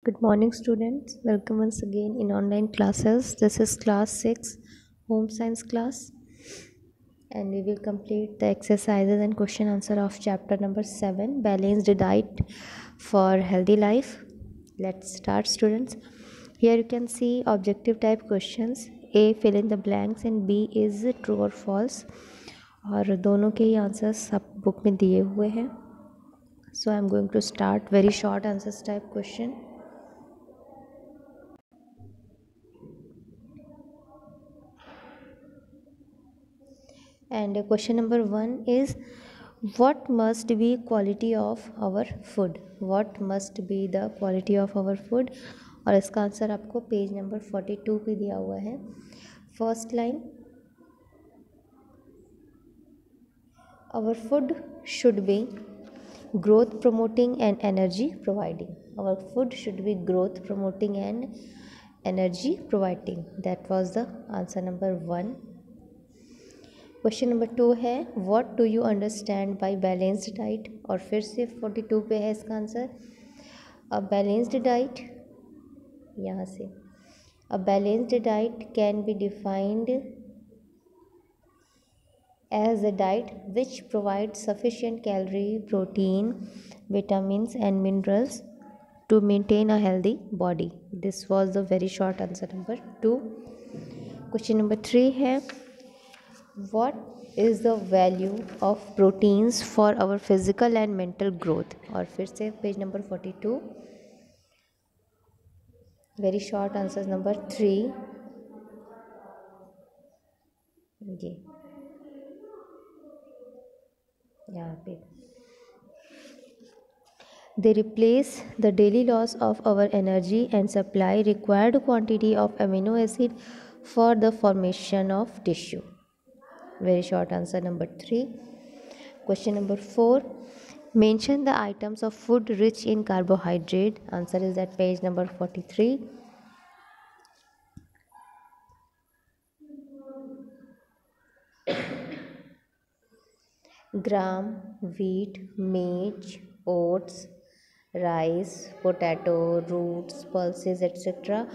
Good morning students. Welcome once again in online classes. This is class 6 home science class and we will complete the exercises and question answer of chapter number 7 balanced diet for healthy life. Let's start students. Here you can see objective type questions. A fill in the blanks and B is true or false. और दोनों के ही answers सब book में दिए हुए हैं so I am going to start very short answers type question and question number one is what must be quality of our food what must be the quality of our food और इसका answer आपको page number forty to पर दिया हुआ है। First line our food should be growth promoting and energy providing our food should be growth promoting and energy providing that was the answer number one question number two है what do you understand by balanced diet और फिर से forty two पे है इसका answer a balanced diet यहाँ से. A balanced diet can be defined as a diet which provide sufficient calorie protein vitamins and minerals to maintain a healthy body. This was the very short answer number 2 question number 3 है what is the value of proteins for our physical and mental growth और फिर से page number forty two very short answer number three ये यहाँ पे they replace the daily loss of our energy and supply required quantity of amino acid for the formation of tissue very short answer number 3 question number 4 mention the items of food rich in carbohydrate. Answer is at page number 43 gram wheat maize oats rice potato roots pulses etc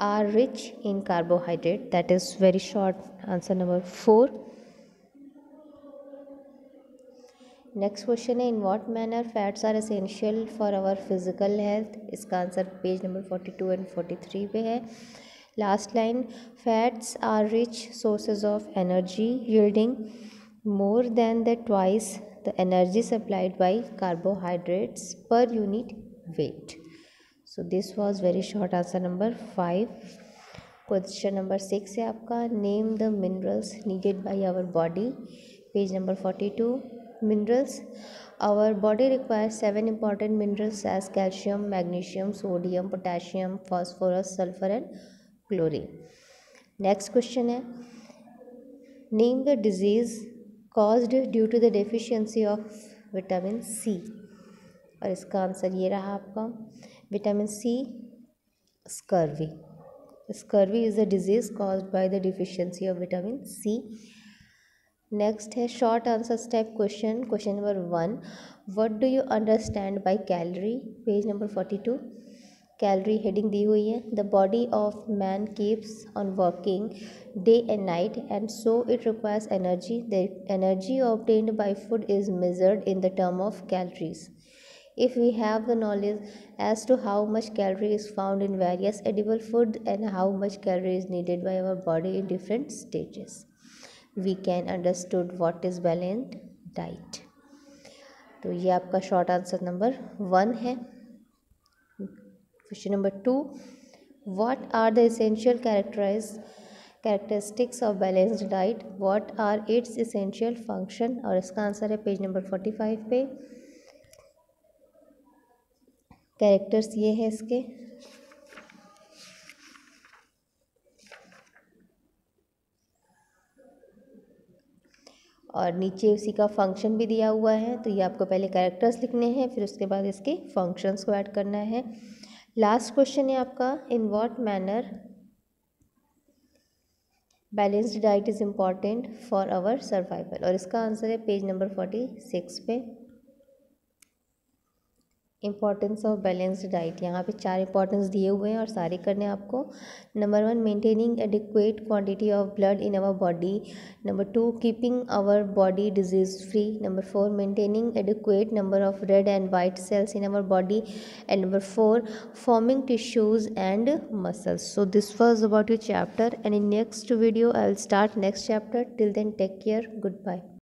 are rich in carbohydrate. That is very short answer number 4 next question है in what manner fats are essential for our physical health इसका answer page number forty two and forty three पे है। Last line fats are rich sources of energy yielding more than the twice the energy supplied by carbohydrates per unit weight so this was very short answer number five question number six है आपका। Name the minerals needed by our body page number forty two minerals our body requires seven important minerals as calcium magnesium sodium potassium phosphorus sulphur and chlorine next question है. Name the disease caused due to the deficiency of vitamin C और इसका answer ये रहा आपका. Vitamin C scurvy scurvy is a disease caused by the deficiency of vitamin C next है short answer step question question number one what do you understand by calorie page number forty two calorie heading दी हुई है. The body of man keeps on working day and night and so it requires energy the energy obtained by food is measured in the term of calories if we have the knowledge as to how much calorie is found in various edible food and how much calorie is needed by our body in different stages. We can understood what is balanced diet तो ये आपका short answer number one है। Question number two what are the essential characterise characteristics of balanced diet what are its essential function और इसका answer है page number forty five पे। Characters ये है इसके। और नीचे उसी का फ़ंक्शन भी दिया हुआ है तो ये आपको पहले कैरेक्टर्स लिखने हैं, फिर उसके बाद इसके फ़ंक्शंस को ऐड करना है। लास्ट क्वेश्चन है आपका in what manner balanced diet is important for our survival और इसका आंसर है पेज नंबर फोर्टी सिक्स पे। इंपॉर्टेंस ऑफ़ बैलेंस्ड डाइट यहाँ पे चार इंपॉर्टेंस दिए हुए हैं और सारे करने आपको। Number one maintaining adequate quantity of blood in our body number two keeping our body disease free number four maintaining adequate number of red and white cells in our body and number four forming tissues and muscles so, this was about your chapter. And next video I i will start next chapter. Till then, take care. Goodbye.